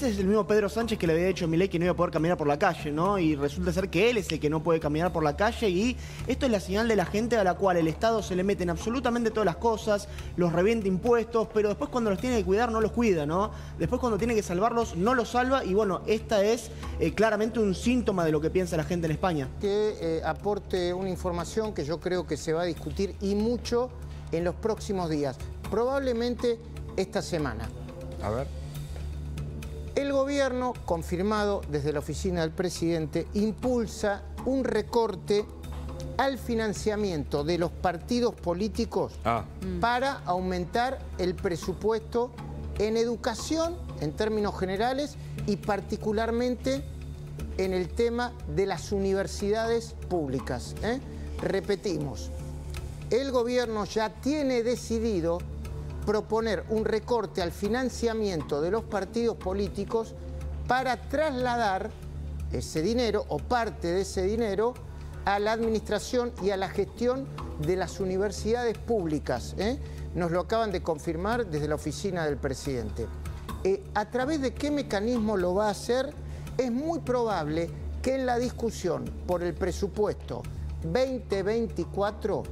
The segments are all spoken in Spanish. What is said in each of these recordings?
Ese es el mismo Pedro Sánchez que le había dicho a Milei que no iba a poder caminar por la calle, ¿no? Y resulta ser que él es el que no puede caminar por la calle y esto es la señal de la gente a la cual el Estado se le mete en absolutamente todas las cosas, los revienta impuestos, pero después cuando los tiene que cuidar no los cuida, ¿no? Después cuando tiene que salvarlos no los salva y bueno, esta es eh, claramente un síntoma de lo que piensa la gente en España. Que eh, aporte una información que yo creo que se va a discutir y mucho en los próximos días, probablemente esta semana. A ver. El gobierno, confirmado desde la oficina del presidente, impulsa un recorte al financiamiento de los partidos políticos Ah. para aumentar el presupuesto en educación en términos generales y particularmente en el tema de las universidades públicas. ¿eh? Repetimos, el gobierno ya tiene decidido proponer un recorte al financiamiento de los partidos políticos para trasladar ese dinero o parte de ese dinero a la administración y a la gestión de las universidades públicas. ¿eh? Nos lo acaban de confirmar desde la oficina del presidente. Eh, ¿A través de qué mecanismo lo va a hacer? Es muy probable que en la discusión por el presupuesto 2024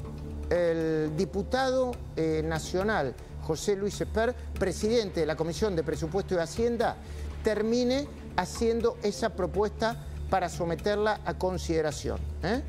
el diputado eh, nacional José Luis Esper, presidente de la Comisión de Presupuesto y Hacienda, termine haciendo esa propuesta para someterla a consideración. ¿eh?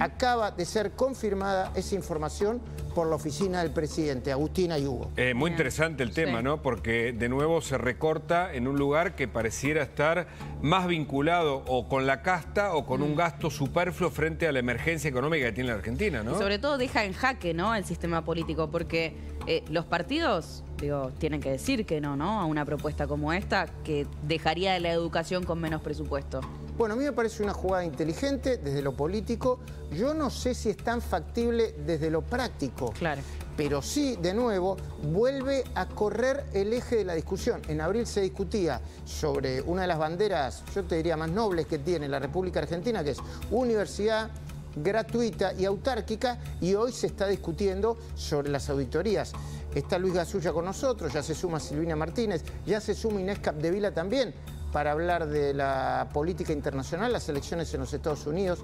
Acaba de ser confirmada esa información por la oficina del presidente, Agustina y Hugo. Eh, muy interesante el tema, Sí. ¿no? Porque de nuevo se recorta en un lugar que pareciera estar más vinculado o con la casta o con un gasto superfluo frente a la emergencia económica que tiene la Argentina, ¿no? Y sobre todo deja en jaque, ¿no? El sistema político, porque eh, los partidos, digo, tienen que decir que no, ¿no? A una propuesta como esta, que dejaría la educación con menos presupuesto. Bueno, a mí me parece una jugada inteligente desde lo político. Yo no sé si es tan factible desde lo práctico. Claro. Pero sí, de nuevo, vuelve a correr el eje de la discusión. En abril se discutía sobre una de las banderas, yo te diría, más nobles que tiene la República Argentina, que es universidad gratuita y autárquica, y hoy se está discutiendo sobre las auditorías. Está Luis Gasulla con nosotros, ya se suma Silvina Martínez, ya se suma Inés Capdevila también para hablar de la política internacional, las elecciones en los Estados Unidos.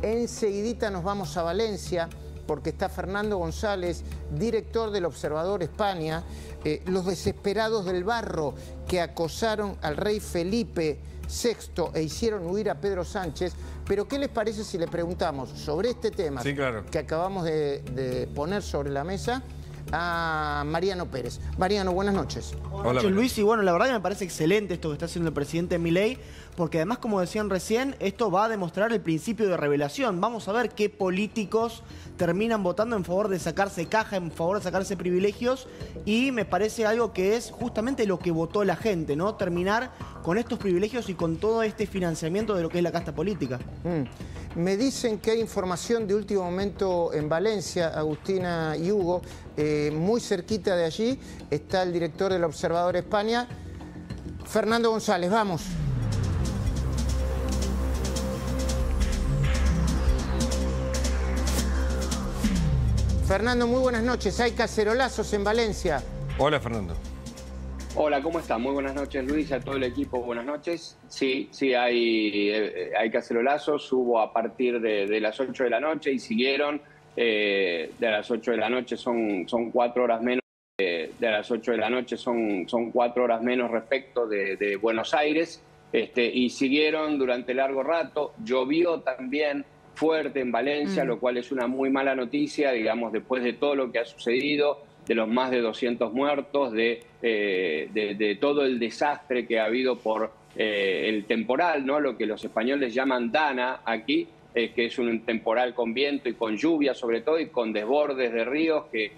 Enseguidita nos vamos a Valencia porque está Fernando González, director del Observador España, eh, los desesperados del barro que acosaron al rey Felipe VI e hicieron huir a Pedro Sánchez. Pero ¿qué les parece si le preguntamos sobre este tema Sí, claro. que acabamos de, de poner sobre la mesa a Mariano Pérez? Mariano, buenas noches. Buenas Hola, noches. Luis. Y bueno, la verdad que me parece excelente esto que está haciendo el presidente Milei, porque además, como decían recién, esto va a demostrar el principio de revelación. Vamos a ver qué políticos terminan votando en favor de sacarse caja, en favor de sacarse privilegios, y me parece algo que es justamente lo que votó la gente, ¿no? Terminar con estos privilegios y con todo este financiamiento de lo que es la casta política. Mm. Me dicen que hay información de último momento en Valencia, Agustina y Hugo. Eh, muy cerquita de allí está el director del Observador España, Fernando González. Vamos. Fernando, muy buenas noches. Hay cacerolazos en Valencia. Hola, Fernando. Hola, ¿cómo están? Muy buenas noches, Luis, a todo el equipo, buenas noches. Sí, sí, hay, eh, hay cacerolazos, hubo a partir de, de las 8 de la noche y siguieron. eh, de las 8 de la noche son, son cuatro horas menos. eh, de las 8 de la noche son, son cuatro horas menos respecto de, de Buenos Aires. Este, y siguieron durante largo rato. Llovió también fuerte en Valencia, Mm. lo cual es una muy mala noticia, digamos, después de todo lo que ha sucedido, de los más de 200 muertos, de, eh, de, de todo el desastre que ha habido por eh, el temporal, ¿no? lo que los españoles llaman Dana aquí, eh, que es un temporal con viento y con lluvia sobre todo y con desbordes de ríos que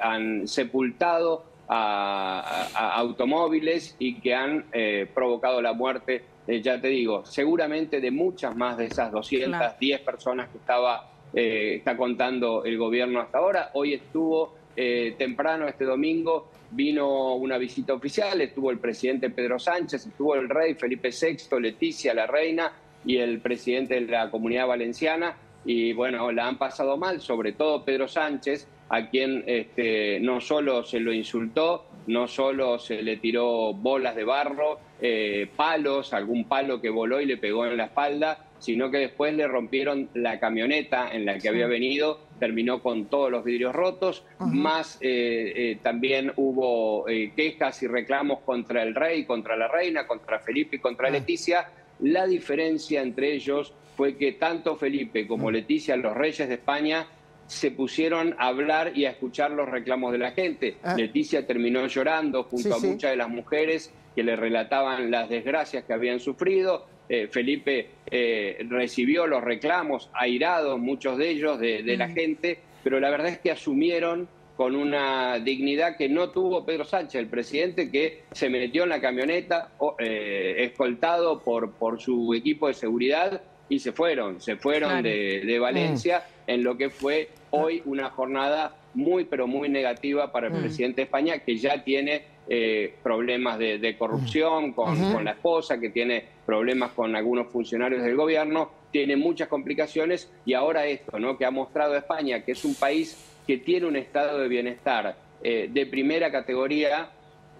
han sepultado a, automóviles y que han eh, provocado la muerte, eh, ya te digo, seguramente de muchas más de esas 210 personas que estaba, eh, está contando el gobierno hasta ahora. Hoy estuvo eh, temprano, este domingo, vino una visita oficial, estuvo el presidente Pedro Sánchez, estuvo el rey Felipe VI, Leticia, la reina, y el presidente de la comunidad valenciana, y bueno, la han pasado mal, sobre todo Pedro Sánchez, a quien este, no solo se lo insultó, no solo se le tiró bolas de barro, eh, palos, algún palo que voló y le pegó en la espalda, sino que después le rompieron la camioneta en la que había venido, terminó con todos los vidrios rotos, más eh, eh, también hubo quejas y reclamos contra el rey, contra la reina, contra Felipe y contra. Leticia. La diferencia entre ellos fue que tanto Felipe como Leticia, los reyes de España, se pusieron a hablar y a escuchar los reclamos de la gente. Ah. Leticia terminó llorando junto a muchas de las mujeres que le relataban las desgracias que habían sufrido. Eh, Felipe eh, recibió los reclamos airados, muchos de ellos, de, la mm. gente, pero la verdad es que asumieron con una dignidad que no tuvo Pedro Sánchez, el presidente que se metió en la camioneta eh, escoltado por, por su equipo de seguridad y se fueron, se fueron de, Valencia mm. en lo que fue hoy una jornada muy, pero muy negativa para el mm. presidente de España, que ya tiene eh, problemas de, corrupción con, la esposa, que tiene problemas con algunos funcionarios del gobierno, tiene muchas complicaciones y ahora esto, ¿no? que ha mostrado España, que es un país que tiene un estado de bienestar eh, de primera categoría,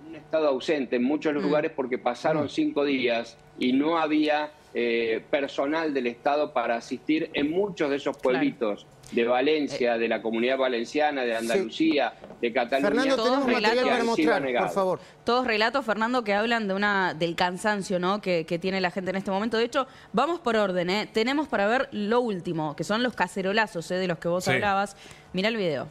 un estado ausente en muchos mm. lugares porque pasaron cinco días y no había eh, personal del Estado para asistir en muchos de esos pueblitos de Valencia, de la comunidad valenciana, de Andalucía, de Cataluña. Fernando, tenemos material para mostrar, por favor. Todos relatos, Fernando, que hablan de una del cansancio ¿no? que, tiene la gente en este momento. De hecho, vamos por orden. ¿eh? Tenemos para ver lo último, que son los cacerolazos ¿eh? de los que vos hablabas. Mira el video.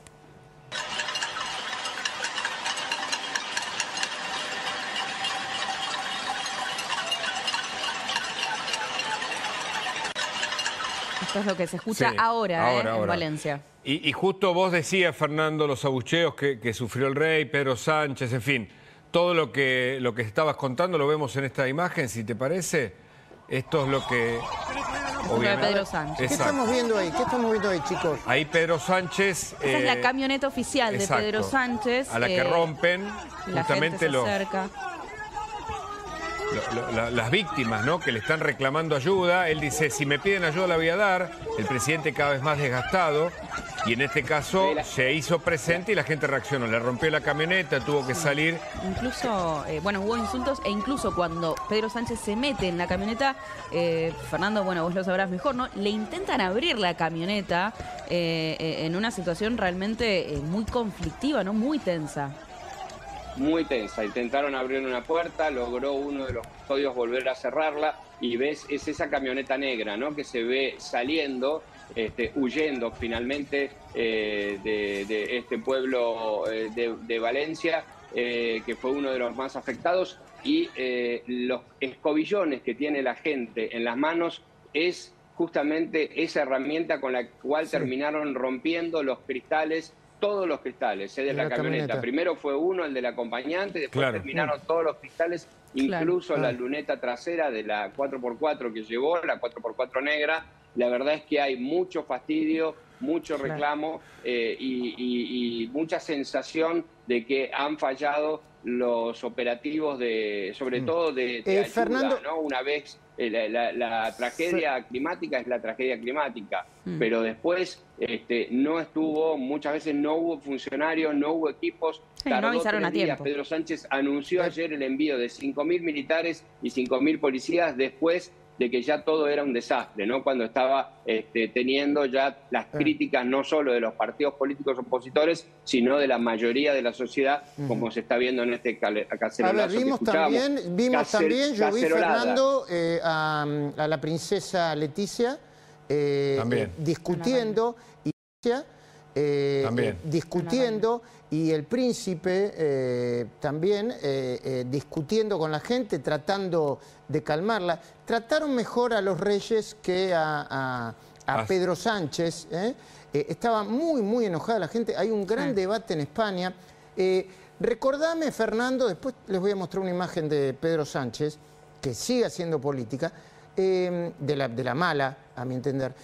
Esto es lo que se escucha ahora, ¿eh? en Valencia. Y, justo vos decías, Fernando, los abucheos que, sufrió el rey, Pedro Sánchez, en fin, todo lo que, lo que estabas contando lo vemos en esta imagen, si te parece. Esto es lo que... Obviamente, Pedro Sánchez. ¿Qué estamos viendo ahí? ¿Qué estamos viendo ahí, chicos? Ahí Pedro Sánchez... Esa es la eh, camioneta oficial de Pedro Sánchez. A la que eh, rompen justamente lo las víctimas, ¿no? Que le están reclamando ayuda. Él dice, si me piden ayuda la voy a dar. El presidente cada vez más desgastado. Y en este caso se hizo presente y la gente reaccionó. Le rompió la camioneta, tuvo que salir. Incluso, eh, bueno, hubo insultos e incluso cuando Pedro Sánchez se mete en la camioneta, eh, Fernando, bueno, vos lo sabrás mejor, ¿no? Le intentan abrir la camioneta eh, en una situación realmente muy conflictiva, ¿no? Muy tensa muy tensa. Intentaron abrir una puerta, logró uno de los custodios volver a cerrarla y ves, es esa camioneta negra, ¿no? Que se ve saliendo, este, huyendo finalmente eh, de, este pueblo eh, de, Valencia, eh, que fue uno de los más afectados, y los escobillones que tiene la gente en las manos es justamente esa herramienta con la cual terminaron rompiendo los cristales todos los cristales de la, camioneta. Primero fue uno, el del acompañante, después terminaron todos los cristales, incluso la luneta trasera de la 4x4 que llevó, la 4x4 negra. La verdad es que hay mucho fastidio, mucho reclamo eh, y, mucha sensación de que han fallado los operativos de, sobre mm. todo de, eh, Fernando... ¿no? Una vez eh, la, tragedia climática es la tragedia climática, mm. pero después este, no estuvo, muchas veces no hubo funcionarios, no hubo equipos. no avisaron a tiempo. Pedro Sánchez anunció ayer el envío de 5.000 militares y 5.000 policías después de que ya todo era un desastre, ¿no? Cuando estaba este, teniendo ya las críticas no solo de los partidos políticos opositores, sino de la mayoría de la sociedad, como se está viendo en este cacerolazo. A vimos también, vimos también, yo vi Fernando eh, a, la princesa Leticia eh, eh, discutiendo y discutiendo y el príncipe eh, también eh, eh, discutiendo con la gente, tratando de calmarla. Trataron mejor a los reyes que a, Pedro Sánchez. estaba muy, muy enojada la gente. Hay un gran debate en España. recordame, Fernando, después les voy a mostrar una imagen de Pedro Sánchez, que sigue haciendo política, de, la, de la mala, a mi entender.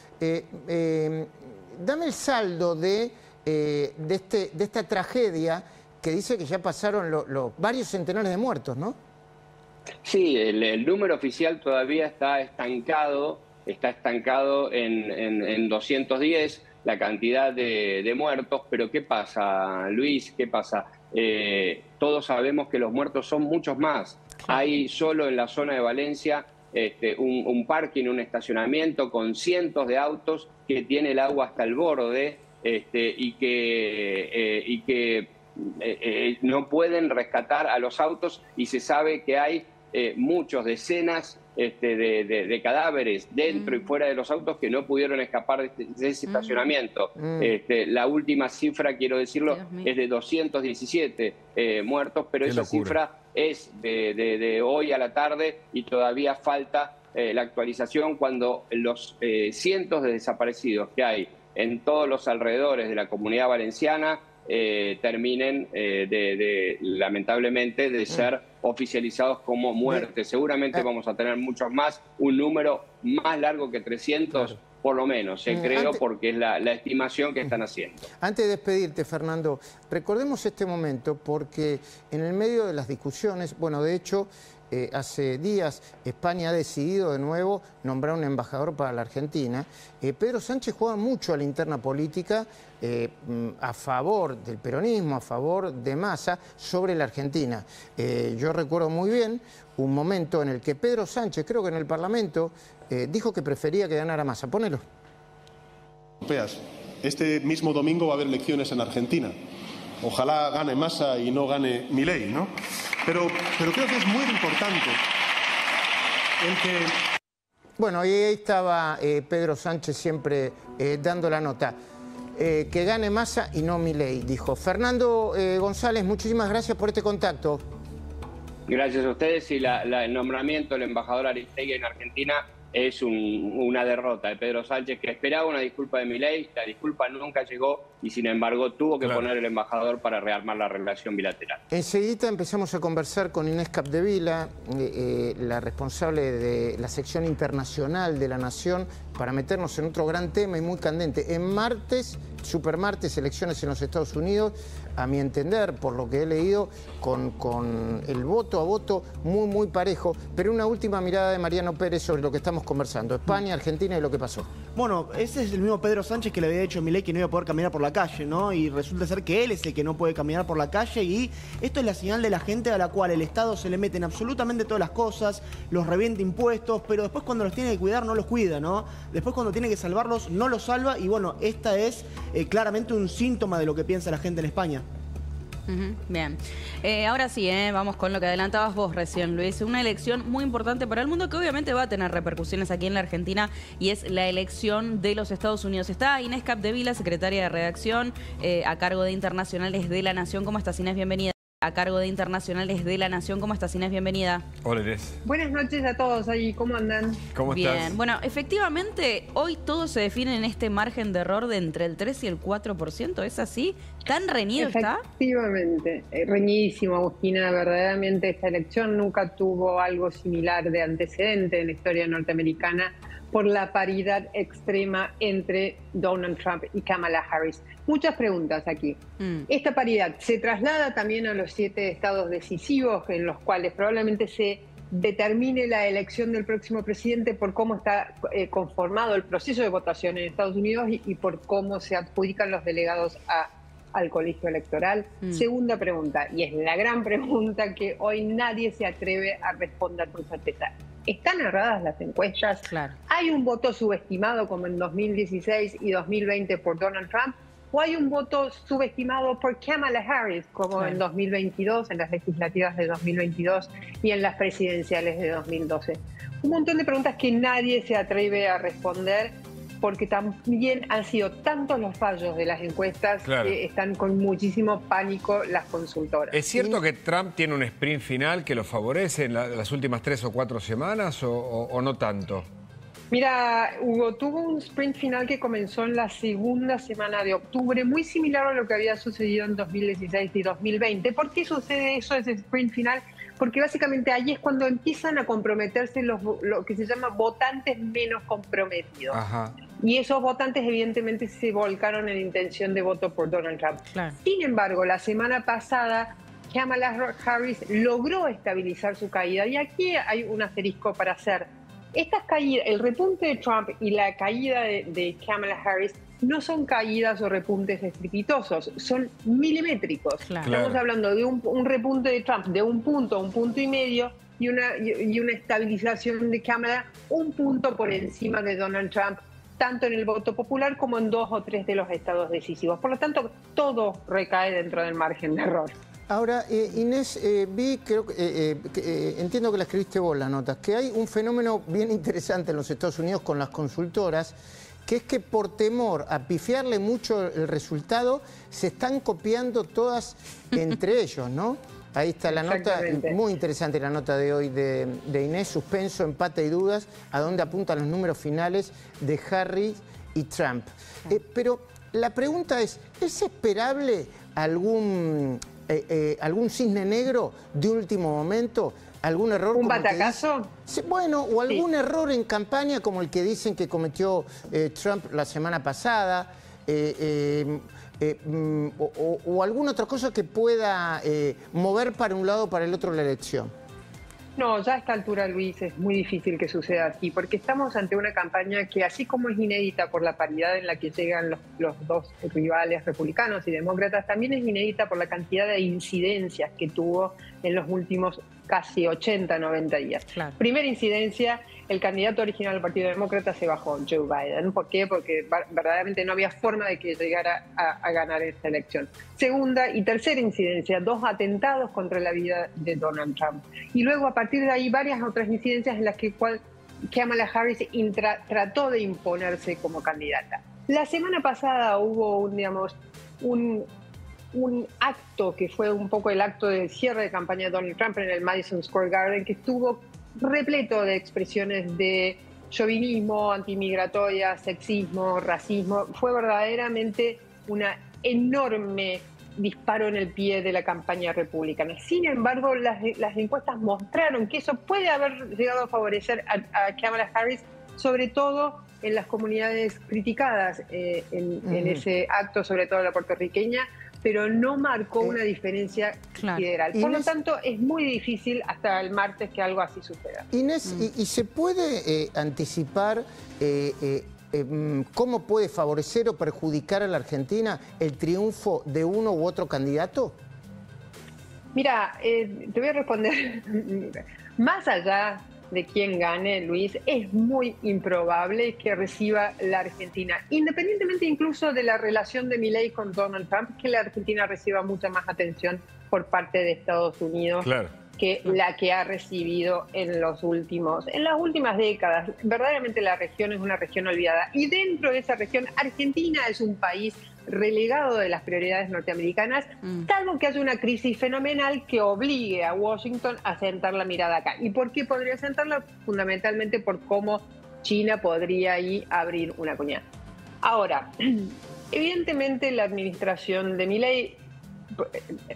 Dame el saldo de eh, de, este, de esta tragedia que dice que ya pasaron los varios centenares de muertos, ¿no? Sí, el, número oficial todavía está estancado, está estancado en, en, 210 la cantidad de, muertos, pero ¿qué pasa, Luis? ¿Qué pasa? Eh, todos sabemos que los muertos son muchos más. Hay solo en la zona de Valencia este, un, un, parking, un estacionamiento con cientos de autos que tiene el agua hasta el borde este, y que, eh, y que eh, eh, no pueden rescatar a los autos y se sabe que hay muchos, decenas este, de, cadáveres dentro y mm. fuera de los autos que no pudieron escapar de, este, ese mm. estacionamiento. Mm. Este, la última cifra, quiero decirlo, es de 217 muertos, pero esa cifra es de, hoy a la tarde y todavía falta la actualización cuando los cientos de desaparecidos que hay en todos los alrededores de la comunidad valenciana eh, terminen eh, de, lamentablemente de ser oficializados como muertes. Seguramente eh. vamos a tener muchos más, un número más largo que 300. Por lo menos, creo, porque es la, la, estimación que están haciendo. Antes de despedirte, Fernando, recordemos este momento porque en el medio de las discusiones, bueno, de hecho, eh, hace días España ha decidido de nuevo nombrar un embajador para la Argentina. Eh, Pedro Sánchez juega mucho a la interna política eh, a favor del peronismo, a favor de Massa, sobre la Argentina. yo recuerdo muy bien un momento en el que Pedro Sánchez, creo que en el Parlamento, dijo que prefería que ganara Massa. Ponelo. Este mismo domingo va a haber elecciones en Argentina. Ojalá gane Massa y no gane Milei, ¿no? Pero, pero creo que es muy importante el que... Bueno, y ahí estaba eh, Pedro Sánchez siempre eh, dando la nota. Eh, que gane Massa y no Milei, dijo. Fernando González, muchísimas gracias por este contacto. Gracias a ustedes y el nombramiento del embajador Aristegui en Argentina es una derrota de Pedro Sánchez que esperaba una disculpa de Milei, la disculpa nunca llegó y sin embargo tuvo que poner el embajador para rearmar la relación bilateral. Enseguida empezamos a conversar con Inés Capdevila, eh, eh, la responsable de la sección internacional de la Nación, para meternos en otro gran tema y muy candente. En martes, supermartes, elecciones en los Estados Unidos, a mi entender, por lo que he leído, con, con el voto a voto muy, muy parejo. Pero una última mirada de Mariano Pérez sobre lo que estamos conversando. España, Argentina y lo que pasó. Bueno, ese es el mismo Pedro Sánchez que le había dicho a Milei que no iba a poder caminar por la calle, ¿no? Y resulta ser que él es el que no puede caminar por la calle y esto es la señal de la gente a la cual el Estado se le mete en absolutamente todas las cosas, los revienta impuestos, pero después cuando los tiene que cuidar no los cuida, ¿no? Después cuando tiene que salvarlos no los salva y bueno, esta es eh, claramente un síntoma de lo que piensa la gente en España. Bien. Eh, ahora sí, eh, vamos con lo que adelantabas vos recién, Luis. Una elección muy importante para el mundo que obviamente va a tener repercusiones aquí en la Argentina y es la elección de los Estados Unidos. Está Inés Capdevila, secretaria de redacción, eh, a cargo de Internacionales de la Nación. ¿Cómo estás, Inés? Bienvenida a cargo de Internacionales de la Nación. ¿Cómo estás, Inés? Bienvenida. Hola, Inés. Buenas noches a todos ahí. ¿Cómo andan? ¿Cómo Bien. estás? Bueno, efectivamente, hoy todo se define en este margen de error de entre el 3 y el 4%. ¿Es así? ¿Tan reñido está? Efectivamente. Eh, reñidísimo, Agustina. Verdaderamente esta elección nunca tuvo algo similar de antecedente en la historia norteamericana por la paridad extrema entre Donald Trump y Kamala Harris. Muchas preguntas aquí. Mm. Esta paridad se traslada también a los siete estados decisivos en los cuales probablemente se determine la elección del próximo presidente por cómo está eh, conformado el proceso de votación en Estados Unidos y, por cómo se adjudican los delegados al colegio electoral. Mm. Segunda pregunta, y es la gran pregunta que hoy nadie se atreve a responder con certeza. ¿Están erradas las encuestas? Claro. ¿Hay un voto subestimado como en 2016 y 2020 por Donald Trump? ¿O hay un voto subestimado por Kamala Harris como en 2022, en las legislativas de 2022 y en las presidenciales de 2012? Un montón de preguntas que nadie se atreve a responder porque también han sido tantos los fallos de las encuestas que están con muchísimo pánico las consultoras. ¿Es cierto que Trump tiene un sprint final que lo favorece en las últimas tres o cuatro semanas o, no tanto? Mira, Hugo, tuvo un sprint final que comenzó en la segunda semana de octubre, muy similar a lo que había sucedido en 2016 y 2020. ¿Por qué sucede eso, ese sprint final? Porque básicamente ahí es cuando empiezan a comprometerse los, lo que se llama votantes menos comprometidos. Ajá. Y esos votantes evidentemente se volcaron en intención de voto por Donald Trump. Sin embargo, la semana pasada Kamala Harris logró estabilizar su caída. Y aquí hay un asterisco para hacer. Estas caídas, el repunte de Trump y la caída de, de Kamala Harris no son caídas o repuntes estrepitosos, son milimétricos. Claro. Estamos hablando de un, un repunte de Trump de un punto a un punto y medio y una, y una estabilización de Kamala un punto por encima de Donald Trump, tanto en el voto popular como en dos o tres de los estados decisivos. Por lo tanto, todo recae dentro del margen de error. Ahora, eh, Inés, eh, vi, creo que, eh, eh, entiendo que la escribiste vos las notas, que hay un fenómeno bien interesante en los Estados Unidos con las consultoras, que es que por temor a pifiarle mucho el resultado, se están copiando todas entre ellos, ¿no? Ahí está la nota, muy interesante la nota de hoy de, de Inés, suspenso, empate y dudas, a dónde apuntan los números finales de Harry y Trump. Pero la pregunta es, ¿es esperable algún, eh, eh, algún cisne negro de último momento? ¿Algún error? ¿Un batacazo? dice- Sí, bueno, o algún Sí. error en campaña como el que dicen que cometió eh, Trump la semana pasada, mm, o, o- o alguna otra cosa que pueda mover para un lado o para el otro la elección. No, ya a esta altura, Luis, es muy difícil que suceda así, porque estamos ante una campaña que, así como es inédita por la paridad en la que llegan los, los dos rivales republicanos y demócratas, también es inédita por la cantidad de incidencias que tuvo en los últimos casi 80, 90 días. Claro. Primera incidencia, el candidato original del Partido Demócrata se bajó, Joe Biden. ¿Por qué? Porque verdaderamente no había forma de que llegara a, ganar esta elección. Segunda y tercera incidencia, dos atentados contra la vida de Donald Trump. Y luego, a partir de ahí, varias otras incidencias en las que cual, Kamala Harris intra- trató de imponerse como candidata. La semana pasada hubo un, digamos, un acto que fue un poco el acto de cierre de campaña de Donald Trump en el Madison Square Garden, que estuvo repleto de expresiones de chauvinismo, antimigratoria, sexismo, racismo. Fue verdaderamente una enorme disparo en el pie de la campaña republicana. Sin embargo, las, las encuestas mostraron que eso puede haber llegado a favorecer a, a Kamala Harris, sobre todo en las comunidades criticadas eh, en, en ese acto, sobre todo la puertorriqueña, pero no marcó Eh, una diferencia claro. federal. Por lo tanto, es muy difícil hasta el martes que algo así suceda. Inés, Mm. ¿y, y se puede eh, anticipar eh, mm, cómo puede favorecer o perjudicar a la Argentina el triunfo de uno u otro candidato? Mira, eh, te voy a responder. Más allá de quién gane, Luis, es muy improbable que reciba la Argentina, independientemente incluso de la relación de Milei con Donald Trump, que la Argentina reciba mucha más atención por parte de Estados Unidos Claro. Que la que ha recibido en los últimos, en las últimas décadas. Verdaderamente la región es una región olvidada. Y dentro de esa región, Argentina es un país relegado de las prioridades norteamericanas, Mm. salvo que haya una crisis fenomenal que obligue a Washington a sentar la mirada acá. ¿Y por qué podría sentarla? Fundamentalmente por cómo China podría ahí abrir una cuñada. Ahora, evidentemente la administración de Milley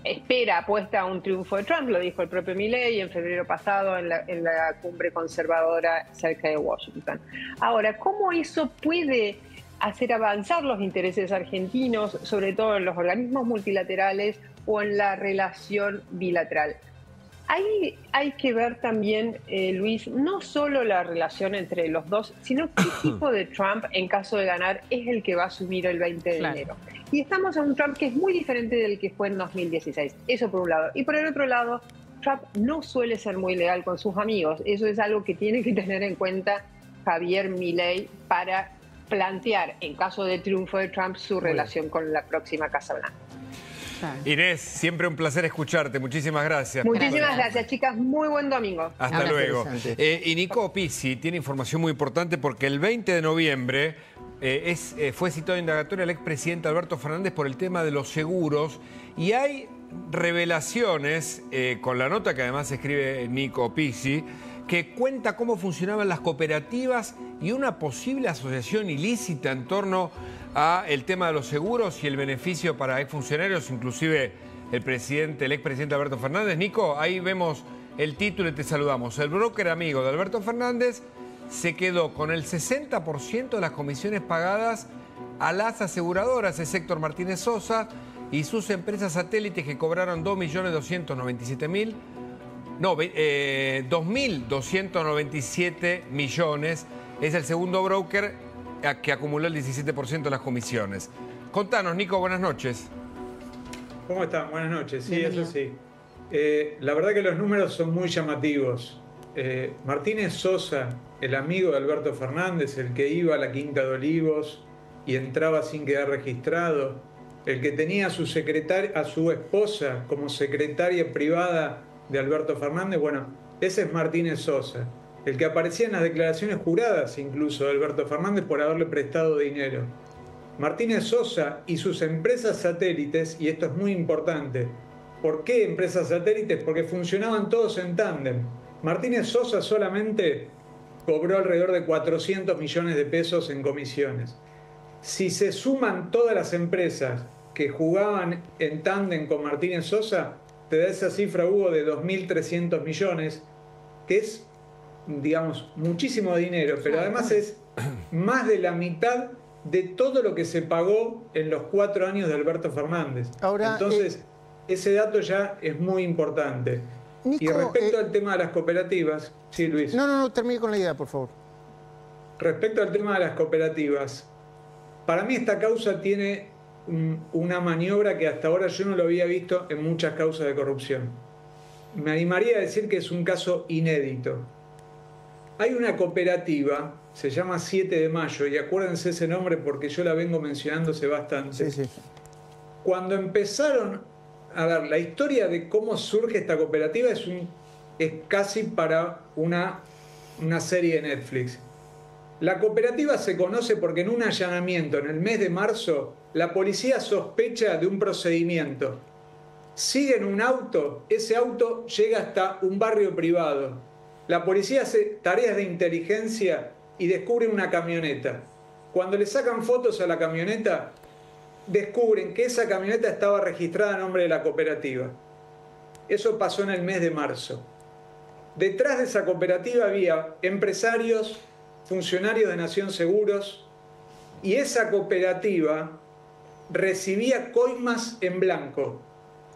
espera, apuesta a un triunfo de Trump, lo dijo el propio Milley en febrero pasado en la, en la cumbre conservadora cerca de Washington. Ahora, ¿cómo eso puede hacer avanzar los intereses argentinos, sobre todo en los organismos multilaterales o en la relación bilateral? Ahí hay que ver también, eh, Luis, no solo la relación entre los dos, sino qué tipo de Trump, en caso de ganar, es el que va a asumir el 20 de Claro. enero. Y estamos en un Trump que es muy diferente del que fue en 2016. Eso por un lado. Y por el otro lado, Trump no suele ser muy leal con sus amigos. Eso es algo que tiene que tener en cuenta Javier Milei para plantear, en caso de triunfo de Trump, su relación con la próxima Casa Blanca. Inés, siempre un placer escucharte. Muchísimas gracias. Muchísimas gracias, chicas. Muy buen domingo. Hasta luego. Eh, y Nico Pizzi tiene información muy importante porque el 20 de noviembre eh, es, eh, fue citado en indagatoria el expresidente Alberto Fernández por el tema de los seguros y hay revelaciones eh, con la nota que además escribe Nico Pizzi que cuenta cómo funcionaban las cooperativas y una posible asociación ilícita en torno a el tema de los seguros y el beneficio para exfuncionarios, inclusive el presidente, expresidente Alberto Fernández. Nico, ahí vemos el título y te saludamos. El broker amigo de Alberto Fernández se quedó con el 60% de las comisiones pagadas a las aseguradoras, es Héctor Martínez Sosa y sus empresas satélites que cobraron 2.297.000 No, eh, 2.297 millones. Es el segundo broker que acumuló el 17% de las comisiones. Contanos, Nico, buenas noches. ¿Cómo están? Buenas noches. Sí, Bienvenido. eso sí. Eh, la verdad que los números son muy llamativos. Eh, Martínez Sosa, el amigo de Alberto Fernández, el que iba a la Quinta de Olivos y entraba sin quedar registrado, el que tenía a su, secretar- a su esposa como secretaria privada de Alberto Fernández, bueno, ese es Martínez Sosa, el que aparecía en las declaraciones juradas incluso de Alberto Fernández por haberle prestado dinero. Martínez Sosa y sus empresas satélites, y esto es muy importante, ¿por qué empresas satélites? Porque funcionaban todos en tándem. Martínez Sosa solamente cobró alrededor de 400 millones de pesos en comisiones. Si se suman todas las empresas que jugaban en tándem con Martínez Sosa, te da esa cifra, Hugo, de 2.300 millones, que es, digamos, muchísimo dinero, pero además es más de la mitad de todo lo que se pagó en los cuatro años de Alberto Fernández. Ahora, Entonces, ese dato ya es muy importante. y respecto eh, al tema de las cooperativas, sí, Luis. No, no, no, termine con la idea, por favor. Respecto al tema de las cooperativas, para mí esta causa tiene un- una maniobra que hasta ahora yo no lo había visto en muchas causas de corrupción. Me animaría a decir que es un caso inédito. Hay una cooperativa, se llama 7 de Mayo, y acuérdense ese nombre porque yo la vengo mencionándose bastante. Sí, sí. Cuando empezaron a ver, la historia de cómo surge esta cooperativa es, un, es casi para una, una serie de Netflix. La cooperativa se conoce porque en un allanamiento en el mes de marzo, la policía sospecha de un procedimiento. Siguen un auto, ese auto llega hasta un barrio privado. La policía hace tareas de inteligencia y descubre una camioneta. Cuando le sacan fotos a la camioneta, descubren que esa camioneta estaba registrada a nombre de la cooperativa. Eso pasó en el mes de marzo. Detrás de esa cooperativa había empresarios, funcionarios de Nación Seguros, y esa cooperativa recibía coimas en blanco.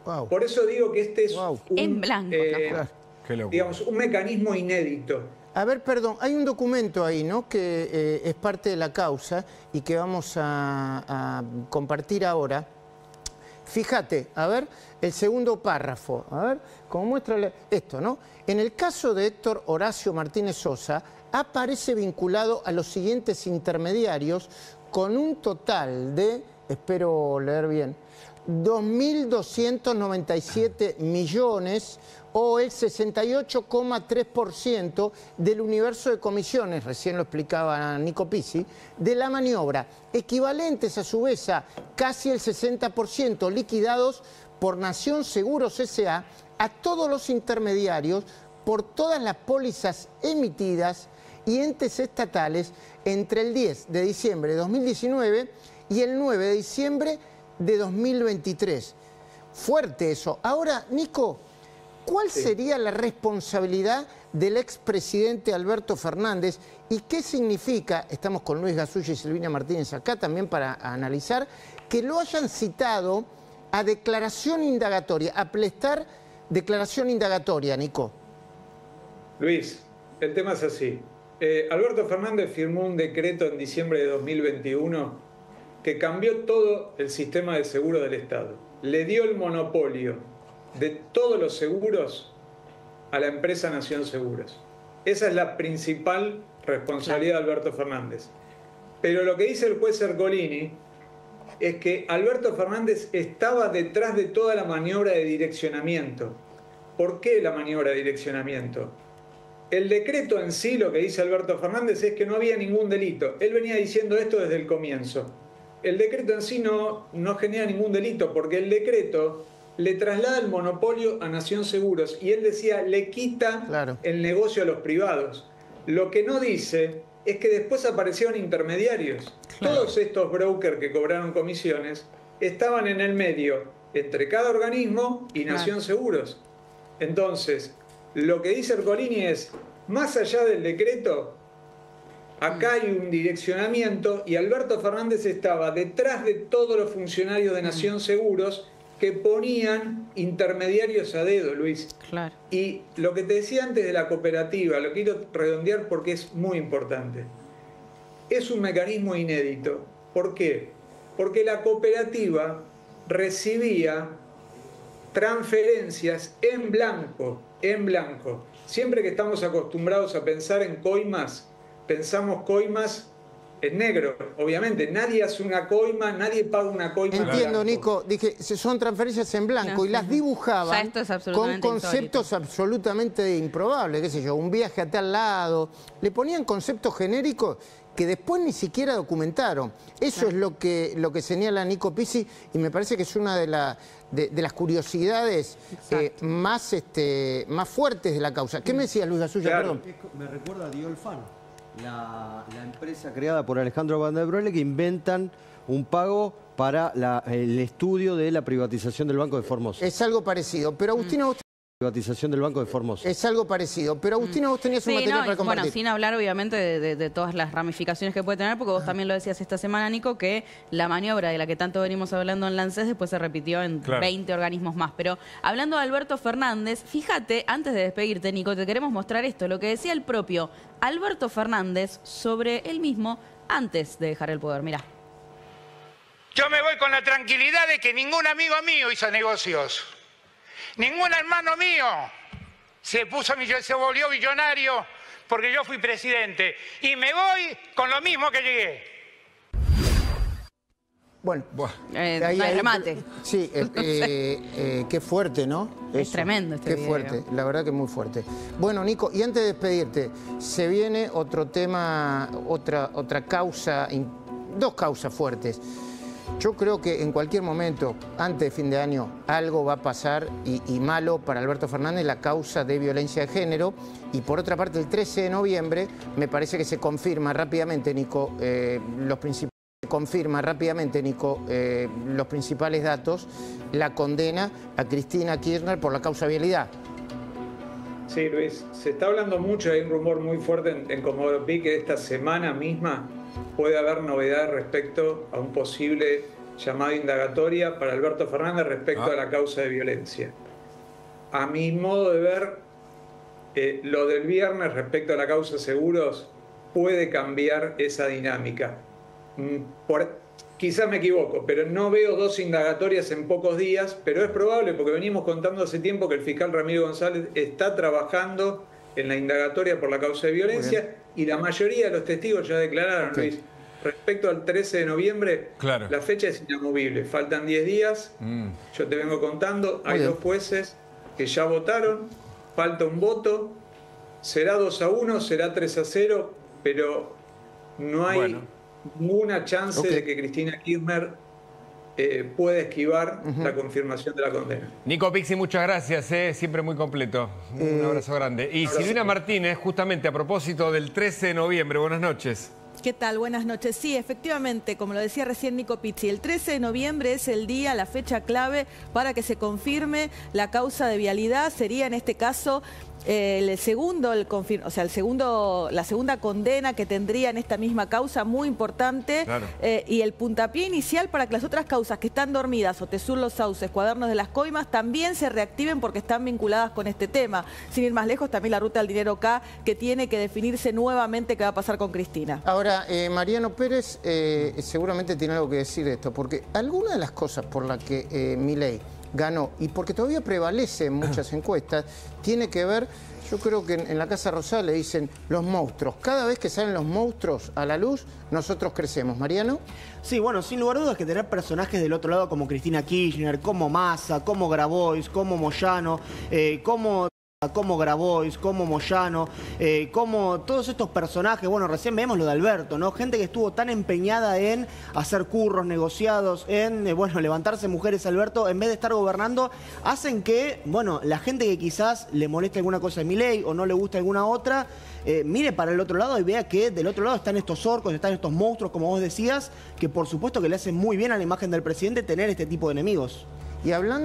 Wow. Por eso digo que este es Wow. un, En blanco, eh, Claro. Qué locura. digamos, un mecanismo inédito. A ver, perdón, hay un documento ahí, ¿no? Que eh, es parte de la causa y que vamos a, a compartir ahora. Fíjate, a ver, el segundo párrafo, a ver, como muestra esto, ¿no? En el caso de Héctor Horacio Martínez Sosa, aparece vinculado a los siguientes intermediarios con un total de, espero leer bien, 2.297 millones o el 68,3% del universo de comisiones, recién lo explicaba Nico Pizzi, de la maniobra, equivalentes a su vez a casi el 60% liquidados por Nación Seguros S.A. a todos los intermediarios por todas las pólizas emitidas y entes estatales entre el 10 de diciembre de 2019 y el 9 de diciembre de 2023. Fuerte eso. Ahora, Nico, ¿cuál sería la responsabilidad del expresidente Alberto Fernández y qué significa, estamos con Luis Gasulla y Silvina Martínez acá también para analizar, que lo hayan citado a declaración indagatoria, a prestar declaración indagatoria, Nico? Luis, el tema es así. Eh, Alberto Fernández firmó un decreto en diciembre de 2021 que cambió todo el sistema de seguro del Estado. Le dio el monopolio de todos los seguros a la empresa Nación Seguros. Esa es la principal responsabilidad de Alberto Fernández. Pero lo que dice el juez Ercolini es que Alberto Fernández estaba detrás de toda la maniobra de direccionamiento. ¿Por qué la maniobra de direccionamiento? El decreto en sí, lo que dice Alberto Fernández, es que no había ningún delito. Él venía diciendo esto desde el comienzo. El decreto en sí no, no genera ningún delito, porque el decreto le traslada el monopolio a Nación Seguros y él decía, le quita Claro. el negocio a los privados. Lo que no dice es que después aparecieron intermediarios. Todos estos brokers que cobraron comisiones estaban en el medio entre cada organismo y Nación Seguros. Entonces, lo que dice Ercolini es, más allá del decreto, acá hay un direccionamiento y Alberto Fernández estaba detrás de todos los funcionarios de Nación Seguros que ponían intermediarios a dedo, Luis. Claro. Y lo que te decía antes de la cooperativa, lo quiero redondear porque es muy importante. Es un mecanismo inédito. ¿Por qué? Porque la cooperativa recibía transferencias en blanco, en blanco. Siempre que estamos acostumbrados a pensar en coimas, pensamos coimas en negro, obviamente. Nadie hace una coima, nadie paga una coima. en Entiendo. Nico. Dije, son transferencias en blanco No, y las dibujaban Ya esto es con conceptos absolutamente improbables, qué sé yo, un viaje a tal lado. Le ponían conceptos genéricos que después ni siquiera documentaron. Eso es lo que, lo que señala Nico Pizzi y me parece que es una de, la- de, de las curiosidades eh, más, este, más fuertes de la causa. ¿Qué me decía Luis Gasulla? Claro. Perdón. Me recuerda a Diolfan, la, empresa creada por Alejandro Van der Broele que inventan un pago para la- el estudio de la privatización del Banco de Formosa. Es algo parecido. Pero Agustina, Privatización del Banco de Formosa. es algo parecido. Pero Agustina, vos tenías un Sí, material no, para y, bueno, compartir. sin hablar obviamente de, de- de todas las ramificaciones que puede tener, porque vos también lo decías esta semana, Nico, que la maniobra de la que tanto venimos hablando en Lancés después se repitió en Claro. 20 organismos más. Pero hablando de Alberto Fernández, fíjate, antes de despedirte, Nico, te queremos mostrar esto, lo que decía el propio Alberto Fernández sobre él mismo antes de dejar el poder. Mirá. Yo me voy con la tranquilidad de que ningún amigo mío hizo negocios. Ningún hermano mío se puso se volvió billonario porque yo fui presidente. Y me voy con lo mismo que llegué. Bueno, Eh, Ahí- no hay ahí- remate. Sí, eh, eh, eh, qué fuerte, ¿no? Es tremendo este Qué video. fuerte, la verdad que muy fuerte. Bueno, Nico, y antes de despedirte, se viene otro tema, otra, otra causa, dos causas fuertes. Yo creo que en cualquier momento, antes de fin de año, algo va a pasar y, malo para Alberto Fernández, la causa de violencia de género. Y por otra parte, el 13 de noviembre, me parece que se confirma rápidamente, Nico, eh, los principales confirma rápidamente, Nico, eh, los principales datos, la condena a Cristina Kirchner por la causa vialidad. Sí, Luis, se está hablando mucho, hay un rumor muy fuerte en, en Comodoro que esta semana misma puede haber novedad respecto a un posible llamado indagatoria para Alberto Fernández respecto Ah. a la causa de violencia. A mi modo de ver, eh, lo del viernes respecto a la causa seguros puede cambiar esa dinámica. Mm, por- quizás me equivoco, pero no veo dos indagatorias en pocos días, pero es probable porque venimos contando hace tiempo que el fiscal Ramiro González está trabajando en la indagatoria por la causa de violencia y la mayoría de los testigos ya declararon. Luis. Respecto al 13 de noviembre, Claro. la fecha es inamovible. Faltan 10 días, Mm. yo te vengo contando, hay dos jueces que ya votaron, falta un voto, será 2 a 1, será 3 a 0, pero no hay Bueno. ninguna chance de que Cristina Kirchner eh, pueda esquivar la confirmación de la condena. Nico Pixi, muchas gracias, eh, siempre muy completo. Un abrazo grande. Y Silvina Martínez, justamente a propósito del 13 de noviembre, buenas noches. ¿Qué tal? Buenas noches. Sí, efectivamente, como lo decía recién Nico Pizzi, el 13 de noviembre es el día, la fecha clave para que se confirme la causa de vialidad. Sería en este caso eh, el segundo, el confir- o sea, el segundo, la segunda condena que tendría en esta misma causa, muy importante. Claro. Eh, y el puntapié inicial para que las otras causas que están dormidas, Otesur Los Sauces, Cuadernos de las Coimas, también se reactiven porque están vinculadas con este tema. Sin ir más lejos, también la ruta del dinero K, que tiene que definirse nuevamente qué va a pasar con Cristina. Ahora, eh, Mariano Pérez eh, seguramente tiene algo que decir de esto, porque alguna de las cosas por las que eh, Milei ganó, y porque todavía prevalece en muchas encuestas, tiene que ver, yo creo que en, en la Casa Rosada le dicen los monstruos. Cada vez que salen los monstruos a la luz, nosotros crecemos. Mariano. Sí, bueno, sin lugar a dudas que tener personajes del otro lado como Cristina Kirchner, como Massa, como Grabois, como Moyano, eh, como como Grabois, como Moyano, eh, como todos estos personajes, bueno, recién vemos lo de Alberto, ¿no? Gente que estuvo tan empeñada en hacer curros, negociados, en, eh, bueno, levantarse mujeres, Alberto, en vez de estar gobernando, hacen que, bueno, la gente que quizás le moleste alguna cosa de mi ley o no le gusta alguna otra, eh, mire para el otro lado y vea que del otro lado están estos orcos, están estos monstruos, como vos decías, que por supuesto que le hacen muy bien a la imagen del presidente tener este tipo de enemigos. Y hablando